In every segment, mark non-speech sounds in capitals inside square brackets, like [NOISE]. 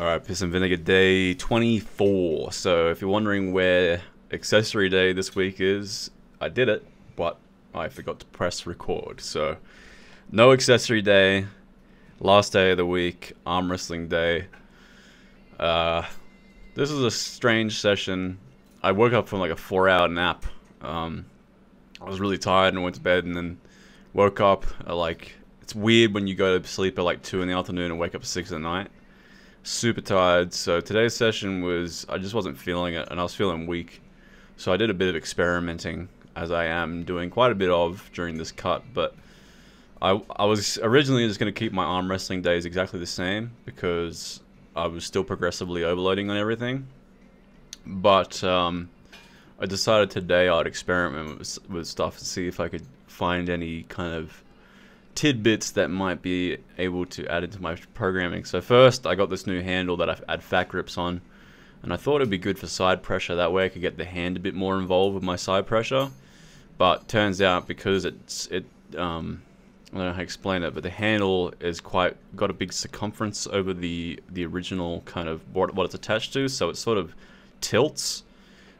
Alright, Piss and Vinegar Day 24. So if you're wondering where accessory day this week is, I did it, but I forgot to press record. So no accessory day, last day of the week, arm wrestling day. Uh, this is a strange session. I woke up from like a four hour nap. Um, I was really tired and went to bed and then woke up like, it's weird when you go to sleep at like 2 in the afternoon and wake up at 6 at night super tired. So today's session was I just wasn't feeling it, and I was feeling weak. So I did a bit of experimenting, as I am doing quite a bit of during this cut. But I I was originally just going to keep my arm wrestling days exactly the same because I was still progressively overloading on everything. But um, I decided today I'd experiment with, with stuff to see if I could find any kind of tidbits that might be able to add into my programming. So first, I got this new handle that I add fat grips on, and I thought it'd be good for side pressure. That way, I could get the hand a bit more involved with my side pressure. But turns out because it's it, um, I don't know how to explain it, but the handle is quite got a big circumference over the the original kind of what what it's attached to, so it sort of tilts,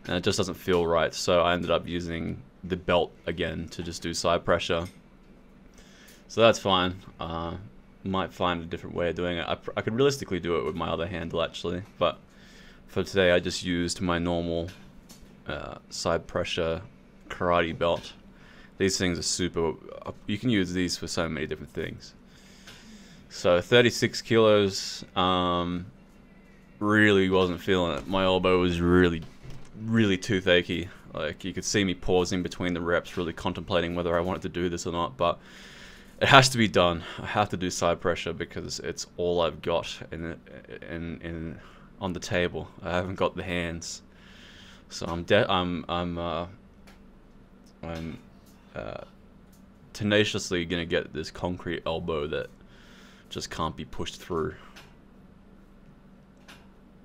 and it just doesn't feel right. So I ended up using the belt again to just do side pressure so that's fine. Uh, might find a different way of doing it. I, I could realistically do it with my other handle actually, but for today I just used my normal uh, side pressure karate belt. These things are super, uh, you can use these for so many different things. So 36 kilos, um, really wasn't feeling it. My elbow was really, really toothache. Like you could see me pausing between the reps, really contemplating whether I wanted to do this or not, but it has to be done. I have to do side pressure because it's all I've got in in in on the table. I haven't got the hands, so I'm I'm I'm uh, I'm uh, tenaciously gonna get this concrete elbow that just can't be pushed through.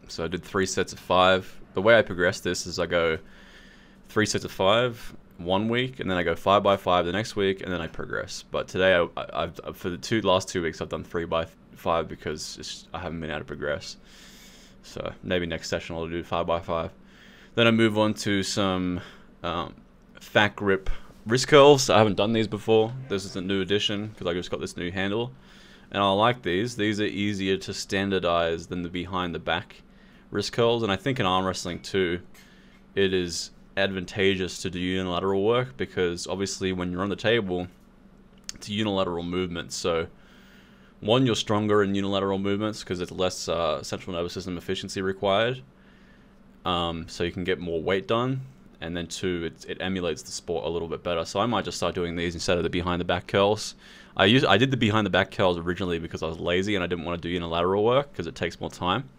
So I did three sets of five. The way I progress this is I go three sets of five, one week, and then I go five by five the next week, and then I progress. But today, I, have for the two last two weeks, I've done three by five because I haven't been able to progress. So maybe next session I'll do five by five. Then I move on to some um, fat grip wrist curls. I haven't done these before. This is a new addition because I just got this new handle, and I like these. These are easier to standardize than the behind the back wrist curls, and I think in arm wrestling too, it is advantageous to do unilateral work because obviously when you're on the table, it's unilateral movement. So one, you're stronger in unilateral movements because it's less uh, central nervous system efficiency required. Um, so you can get more weight done. And then two, it, it emulates the sport a little bit better. So I might just start doing these instead of the behind the back curls. I used I did the behind the back curls originally because I was lazy and I didn't want to do unilateral work because it takes more time.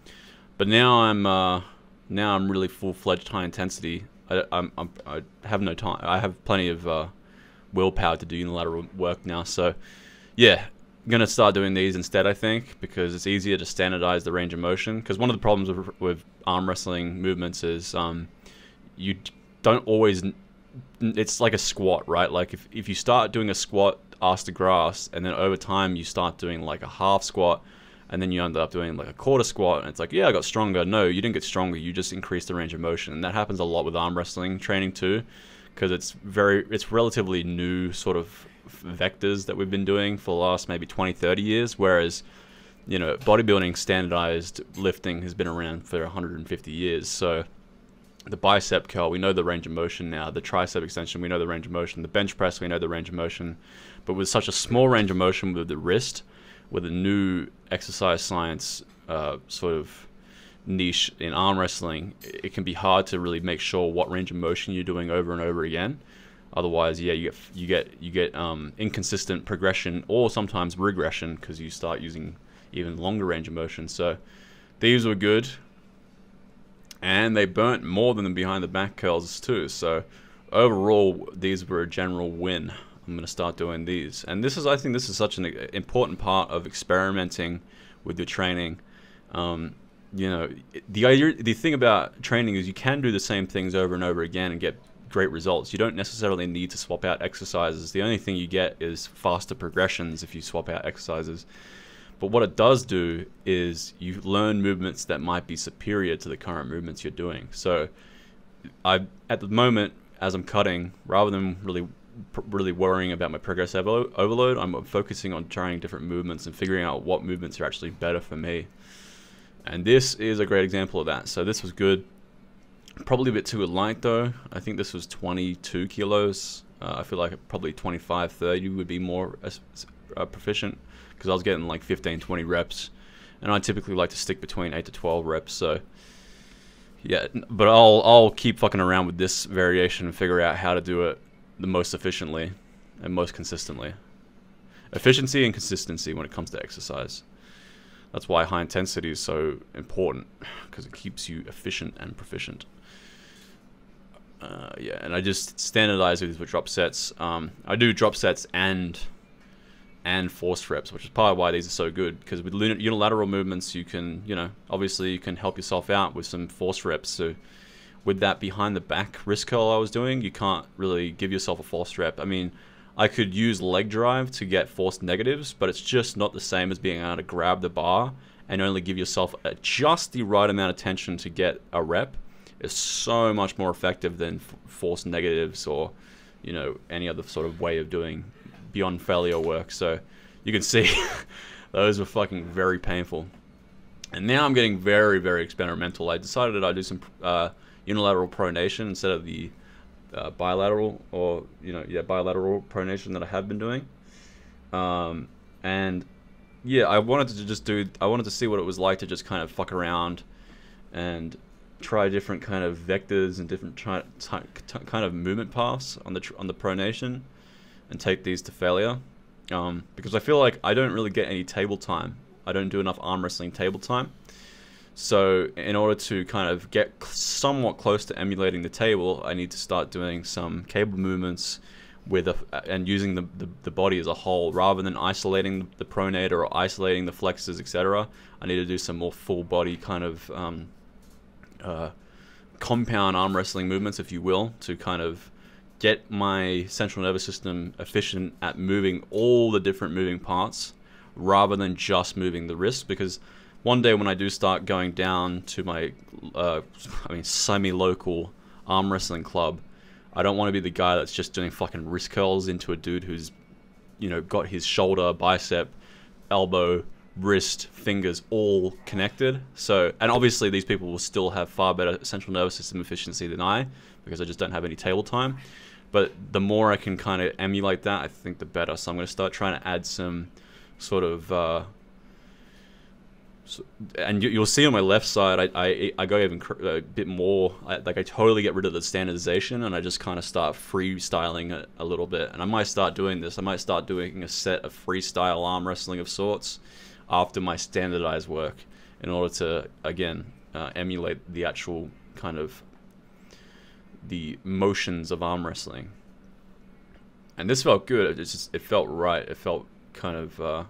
But now I'm uh, now I'm really full fledged high intensity I, I'm, I'm, i have no time. I have plenty of uh, willpower to do unilateral work now. So, yeah, I'm gonna start doing these instead. I think because it's easier to standardize the range of motion. Because one of the problems with, with arm wrestling movements is um, you don't always. It's like a squat, right? Like if if you start doing a squat ass to grass, and then over time you start doing like a half squat and then you end up doing like a quarter squat and it's like yeah i got stronger. No you didn't get stronger you just increased the range of motion and that happens a lot with arm wrestling training too because it's very it's relatively new sort of vectors that we've been doing for the last maybe 20 30 years whereas you know bodybuilding standardized lifting has been around for 150 years. So the bicep curl we know the range of motion now the tricep extension we know the range of motion the bench press we know the range of motion but with such a small range of motion with the wrist with a new exercise science uh, sort of niche in arm wrestling, it can be hard to really make sure what range of motion you're doing over and over again. Otherwise, yeah, you get you get you get um, inconsistent progression or sometimes regression because you start using even longer range of motion. So these were good, and they burnt more than the behind the back curls too. So overall, these were a general win. I'm going to start doing these. And this is, I think, this is such an important part of experimenting with your training. Um, you know, the idea, the thing about training is you can do the same things over and over again and get great results. You don't necessarily need to swap out exercises. The only thing you get is faster progressions if you swap out exercises. But what it does do is you learn movements that might be superior to the current movements you're doing. So I at the moment as I'm cutting, rather than really really worrying about my progress overload, I'm focusing on trying different movements and figuring out what movements are actually better for me. And this is a great example of that. So this was good. Probably a bit too light though. I think this was 22 kilos. Uh, I feel like probably 25, 30 would be more uh, proficient because I was getting like 15, 20 reps. And I typically like to stick between 8 to 12 reps. So yeah, but I'll I'll keep fucking around with this variation and figure out how to do it the most efficiently and most consistently. Efficiency and consistency when it comes to exercise. That's why high intensity is so important because it keeps you efficient and proficient. Uh, yeah, and I just standardize these with drop sets. Um, I do drop sets and and force reps, which is of why these are so good. Because with unilateral movements, you can, you know, obviously you can help yourself out with some force reps. So with that behind the back wrist curl I was doing, you can't really give yourself a force rep. I mean, I could use leg drive to get forced negatives, but it's just not the same as being able to grab the bar and only give yourself just the right amount of tension to get a rep. It's so much more effective than forced negatives or, you know, any other sort of way of doing beyond failure work. So you can see [LAUGHS] those were fucking very painful. And now I'm getting very, very experimental. I decided I'd do some uh, unilateral pronation instead of the uh, bilateral or, you know, yeah, bilateral pronation that I have been doing. Um, and yeah, I wanted to just do, I wanted to see what it was like to just kind of fuck around and try different kind of vectors and different kind of movement paths on the on the pronation and take these to failure. Um, because I feel like I don't really get any table time. I don't do enough arm wrestling table time. So in order to kind of get somewhat close to emulating the table, I need to start doing some cable movements with a, and using the, the, the, body as a whole rather than isolating the pronator or isolating the flexors, etc. I need to do some more full body kind of um, uh, compound arm wrestling movements, if you will, to kind of get my central nervous system efficient at moving all the different moving parts rather than just moving the wrist because one day when I do start going down to my uh, I mean semi-local arm wrestling club I don't want to be the guy that's just doing fucking wrist curls into a dude who's you know got his shoulder bicep elbow wrist fingers all connected so and obviously these people will still have far better central nervous system efficiency than I because I just don't have any table time but the more I can kind of emulate that, I think the better. So I'm going to start trying to add some sort of, uh, so, and you, will see on my left side, I, I, I go even a bit more, I, like I totally get rid of the standardization and I just kind of start freestyling it a little bit. And I might start doing this. I might start doing a set of freestyle arm wrestling of sorts after my standardized work in order to, again, uh, emulate the actual kind of the motions of arm wrestling. And this felt good. It just it felt right. It felt kind of uh,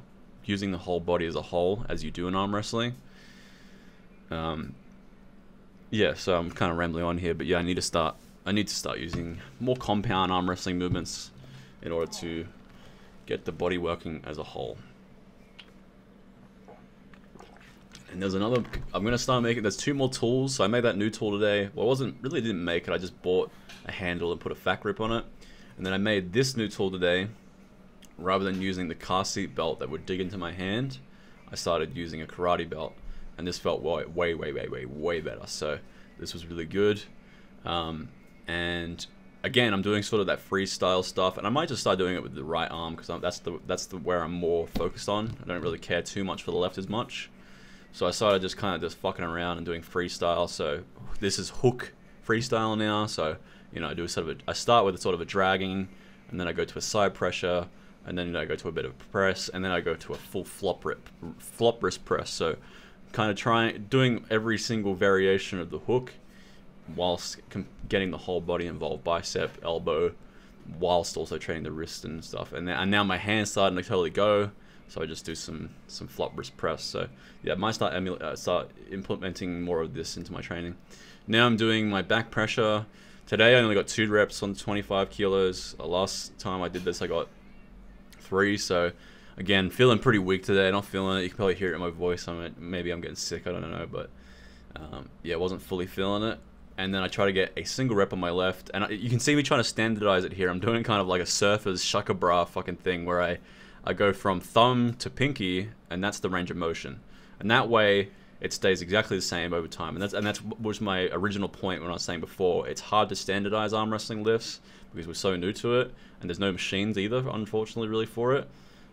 using the whole body as a whole as you do in arm wrestling. Um, yeah, so I'm kind of rambling on here, but yeah, I need to start. I need to start using more compound arm wrestling movements in order to get the body working as a whole. And there's another, I'm to start making, there's two more tools. So I made that new tool today. Well, I wasn't, really didn't make it. I just bought a handle and put a fat grip on it. And then I made this new tool today. Rather than using the car seat belt that would dig into my hand, I started using a karate belt. And this felt way, way, way, way, way, way better. So this was really good. Um, and again, I'm doing sort of that freestyle stuff, and I might just start doing it with the right arm because that's the that's the where I'm more focused on. I don't really care too much for the left as much. So I started just kind of just fucking around and doing freestyle. So this is hook freestyle now. So you know, I do sort of a, I start with a sort of a dragging, and then I go to a side pressure, and then I go to a bit of press, and then I go to a full flop rip, flop wrist press. So kind of trying doing every single variation of the hook, whilst getting the whole body involved, bicep, elbow, whilst also training the wrist and stuff. And, then, and now my hands starting to totally go. So I just do some some flop wrist press. So yeah, I might start uh, start implementing more of this into my training. Now I'm doing my back pressure. Today I only got two reps on 25 kilos. Last time I did this I got three. So again, feeling pretty weak today. Not feeling it. You can probably hear it in my voice. I'm maybe I'm getting sick. I don't know, but um, yeah, wasn't fully feeling it. And then I try to get a single rep on my left, and I, you can see me trying to standardize it here. I'm doing kind of like a surfer's shaka bra fucking thing where I I go from thumb to pinky, and that's the range of motion. And that way, it stays exactly the same over time. And that's and that's was my original point when I was saying before. It's hard to standardize arm wrestling lifts because we're so new to it, and there's no machines either, unfortunately, really for it.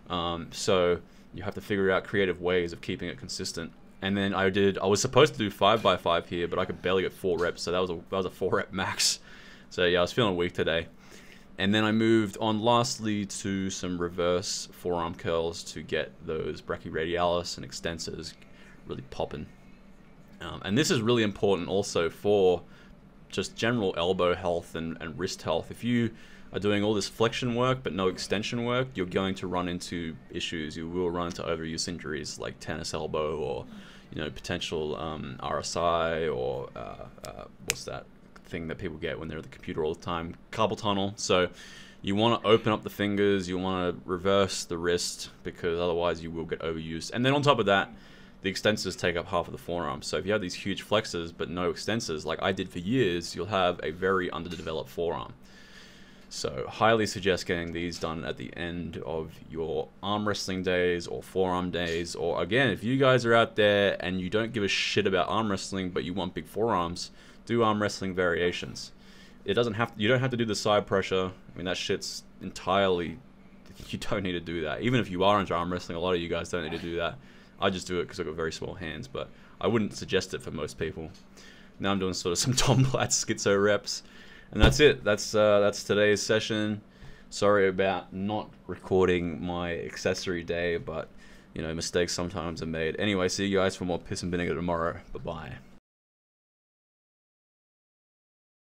Um, so you have to figure out creative ways of keeping it consistent. And then I did. I was supposed to do five by five here, but I could barely get four reps, so that was a that was a four rep max. So yeah, I was feeling weak today. And then I moved on lastly to some reverse forearm curls to get those brachioradialis and extensors really popping. Um, and this is really important also for just general elbow health and, and wrist health. If you are doing all this flexion work but no extension work, you're going to run into issues. You will run into overuse injuries like tennis elbow or you know potential um, RSI or uh, uh, what's that thing that people get when they're at the computer all the time, carpal tunnel. So you want to open up the fingers, you want to reverse the wrist because otherwise you will get overused. And then on top of that, the extensors take up half of the forearm. So if you have these huge flexors but no extensors, like I did for years, you'll have a very underdeveloped forearm. So highly suggest getting these done at the end of your arm wrestling days or forearm days. Or again, if you guys are out there and you don't give a shit about arm wrestling but you want big forearms, do arm wrestling variations. It doesn't have to, you don't have to do the side pressure. I mean that shit's entirely [LAUGHS] you don't need to do that. Even if you are into arm wrestling, a lot of you guys don't need to do that. I just do it because I've got very small hands, but I wouldn't suggest it for most people. Now I'm doing sort of [LAUGHS] some Tom Platz schizo reps, and that's it. That's uh, that's today's session. Sorry about not recording my accessory day, but you know mistakes sometimes are made. Anyway, see you guys for more piss and vinegar tomorrow. Bye bye.